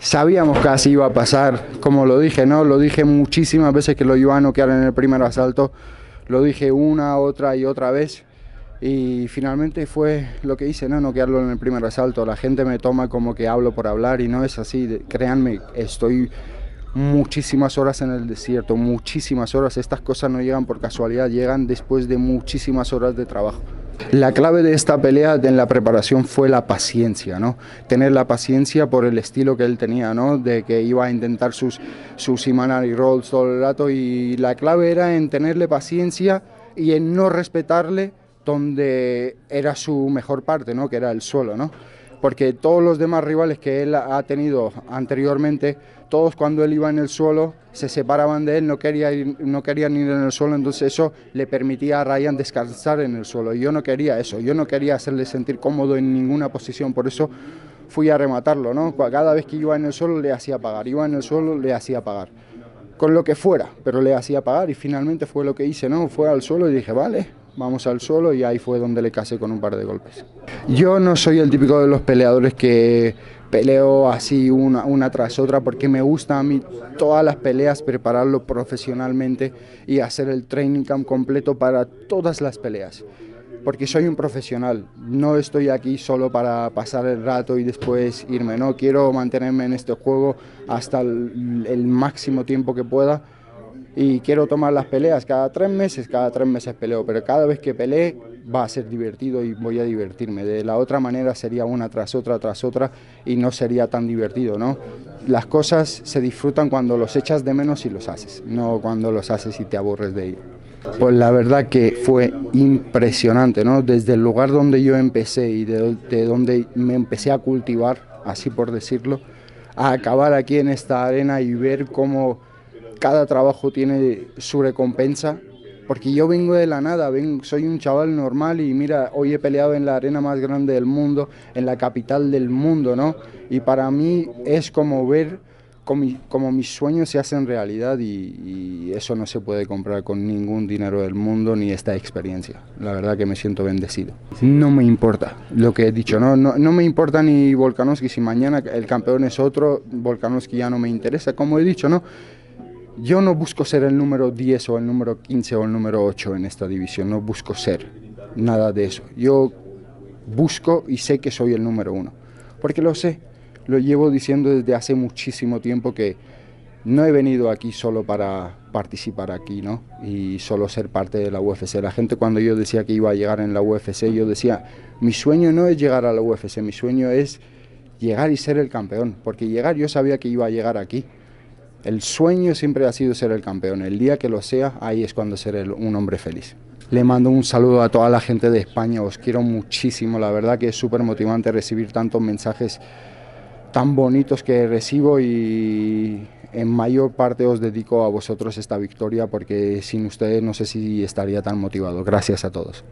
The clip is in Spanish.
Sabíamos que así iba a pasar, como lo dije, ¿no? Lo dije muchísimas veces que lo iba a noquear en el primer asalto, lo dije una, otra y otra vez y finalmente fue lo que hice, ¿no? Noquearlo en el primer asalto. La gente me toma como que hablo por hablar y no es así, créanme, estoy muchísimas horas en el desierto, muchísimas horas, estas cosas no llegan por casualidad, llegan después de muchísimas horas de trabajo. La clave de esta pelea en la preparación fue la paciencia, ¿no? Tener la paciencia por el estilo que él tenía, ¿no? De que iba a intentar sus, sus y rolls todo el rato y la clave era en tenerle paciencia y en no respetarle donde era su mejor parte, ¿no? Que era el suelo, ¿no? Porque todos los demás rivales que él ha tenido anteriormente, todos cuando él iba en el suelo se separaban de él, no, quería no querían ir en el suelo, entonces eso le permitía a Ryan descansar en el suelo. Y yo no quería eso, yo no quería hacerle sentir cómodo en ninguna posición, por eso fui a rematarlo, ¿no? Cada vez que iba en el suelo le hacía pagar, iba en el suelo le hacía pagar, con lo que fuera, pero le hacía pagar y finalmente fue lo que hice, ¿no? Fue al suelo y dije, vale, vamos al suelo y ahí fue donde le casé con un par de golpes. Yo no soy el típico de los peleadores que peleo así una, una tras otra porque me gusta a mí todas las peleas prepararlo profesionalmente y hacer el training camp completo para todas las peleas porque soy un profesional, no estoy aquí solo para pasar el rato y después irme, no, quiero mantenerme en este juego hasta el, el máximo tiempo que pueda y quiero tomar las peleas. Cada tres meses, cada tres meses peleo, pero cada vez que pelee va a ser divertido y voy a divertirme. De la otra manera sería una tras otra, tras otra y no sería tan divertido, ¿no? Las cosas se disfrutan cuando los echas de menos y los haces, no cuando los haces y te aburres de ello. Pues la verdad que fue impresionante, ¿no? Desde el lugar donde yo empecé y de, de donde me empecé a cultivar, así por decirlo, a acabar aquí en esta arena y ver cómo cada trabajo tiene su recompensa, porque yo vengo de la nada, soy un chaval normal y mira, hoy he peleado en la arena más grande del mundo, en la capital del mundo, ¿no? Y para mí es como ver como, mis sueños se hacen realidad y, eso no se puede comprar con ningún dinero del mundo ni esta experiencia. La verdad que me siento bendecido. No me importa lo que he dicho, no, no, no me importa ni Volkanovski, si mañana el campeón es otro, Volkanovski ya no me interesa, como he dicho, ¿no? Yo no busco ser el número 10 o el número 15 o el número 8 en esta división, no busco ser nada de eso. Yo busco y sé que soy el número uno, porque lo sé, lo llevo diciendo desde hace muchísimo tiempo que no he venido aquí solo para participar aquí, ¿no? Y solo ser parte de la UFC. La gente cuando yo decía que iba a llegar en la UFC, yo decía, mi sueño no es llegar a la UFC, mi sueño es llegar y ser el campeón, porque llegar yo sabía que iba a llegar aquí el sueño siempre ha sido ser el campeón. El día que lo sea, ahí es cuando seré un hombre feliz. Le mando un saludo a toda la gente de España, os quiero muchísimo, la verdad que es súper motivante recibir tantos mensajes tan bonitos que recibo y en mayor parte os dedico a vosotros esta victoria porque sin ustedes no sé si estaría tan motivado. Gracias a todos.